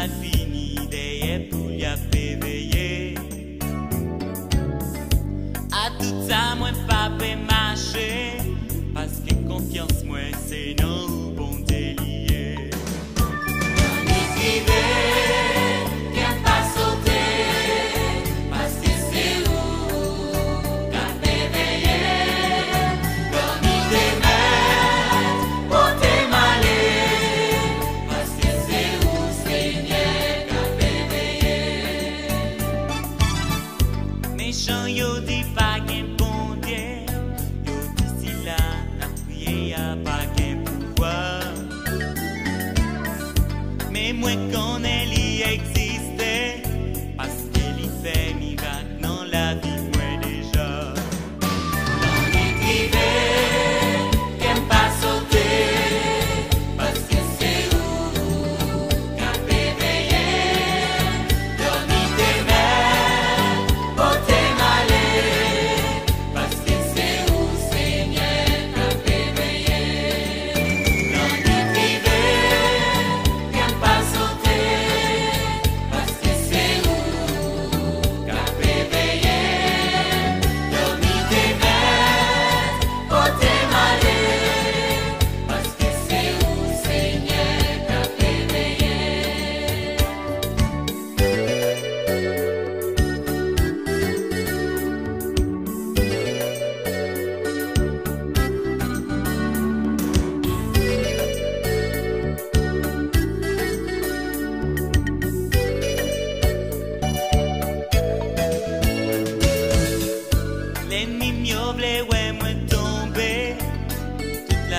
la finidee, puglia, feveie. pris un pouvoir. Mais moi qu'on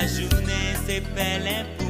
la journée s'est belle